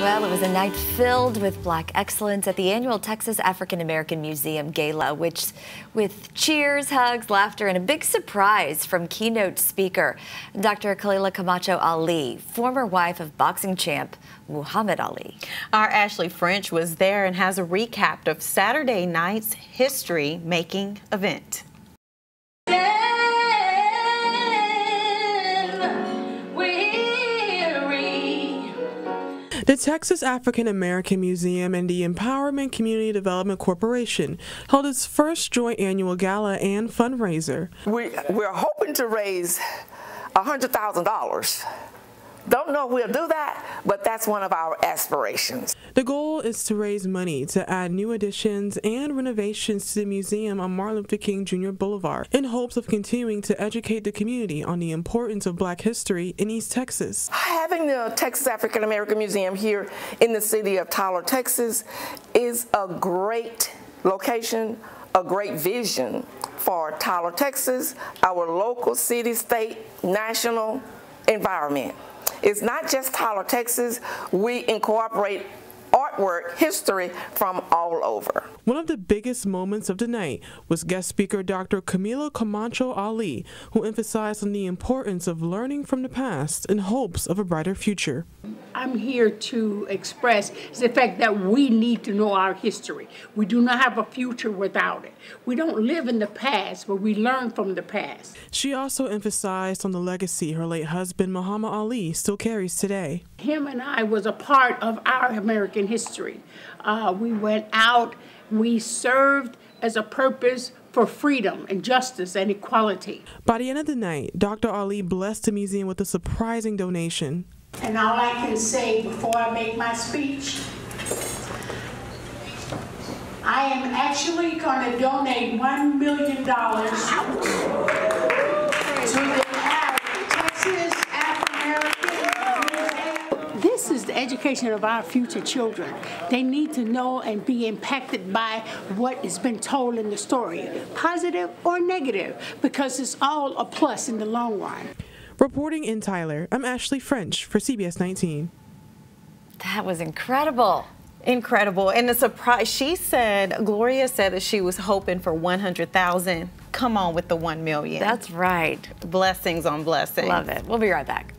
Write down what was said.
Well, it was a night filled with black excellence at the annual Texas African American Museum Gala, which with cheers, hugs, laughter, and a big surprise from keynote speaker Dr. Khalilah Camacho Ali, former wife of boxing champ Muhammad Ali. Our Ashley French was there and has a recap of Saturday night's history making event. The Texas African American Museum and the Empowerment Community Development Corporation held its first joint annual gala and fundraiser. We, we're hoping to raise $100,000 don't know if we'll do that, but that's one of our aspirations. The goal is to raise money to add new additions and renovations to the museum on Martin Luther King Jr. Boulevard in hopes of continuing to educate the community on the importance of black history in East Texas. Having the Texas African American Museum here in the city of Tyler, Texas is a great location, a great vision for Tyler, Texas, our local city, state, national environment. It's not just Tyler, Texas. We incorporate artwork history from all over. One of the biggest moments of the night was guest speaker Dr. Khalilah Camacho Ali, who emphasized on the importance of learning from the past in hopes of a brighter future. I'm here to express is the fact that we need to know our history. We do not have a future without it. We don't live in the past, but we learn from the past. She also emphasized on the legacy her late husband Muhammad Ali still carries today. Him and I was a part of our American history. Uh, we went out, we served as a purpose for freedom and justice and equality. By the end of the night, Dr. Ali blessed the museum with a surprising donation. And all I can say before I make my speech, I am actually going to donate $1 million to the Texas African American This is the education of our future children. They need to know and be impacted by what has been told in the story, positive or negative, because it's all a plus in the long run. Reporting in Tyler, I'm Ashley French for CBS 19. That was incredible. Incredible. And the surprise, she said, Gloria said that she was hoping for 100,000. Come on with the 1 million. That's right. Blessings on blessings. Love it. We'll be right back.